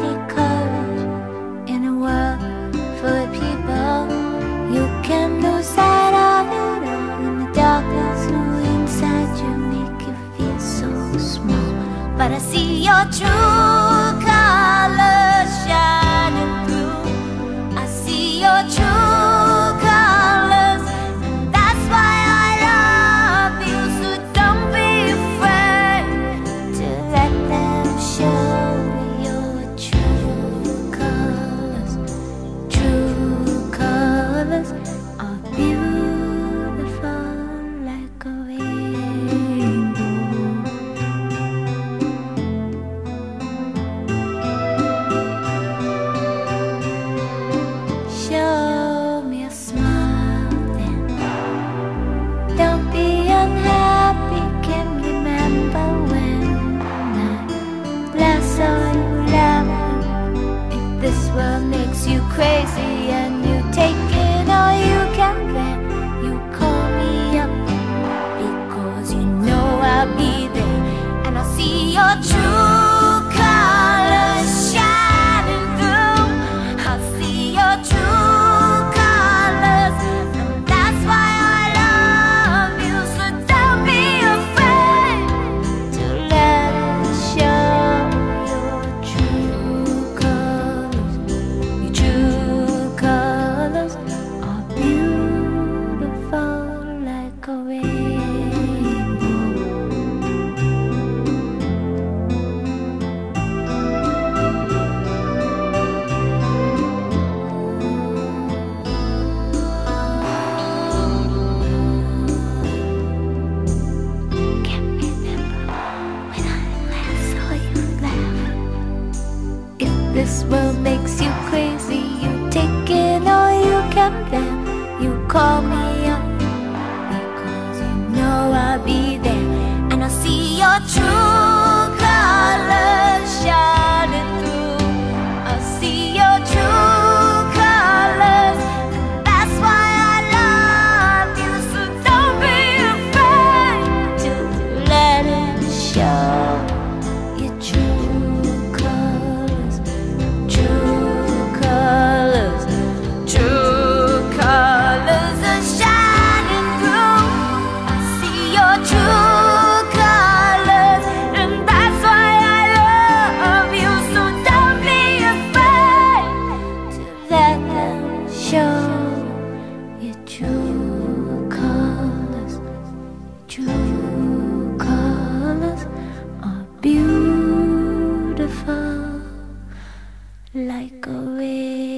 take courage in a world full of people. You can lose sight of it all in the darkness. Inside you make you feel so small. But I see your truth. your true world makes you crazy. You take it all you can bear You call me like a wave.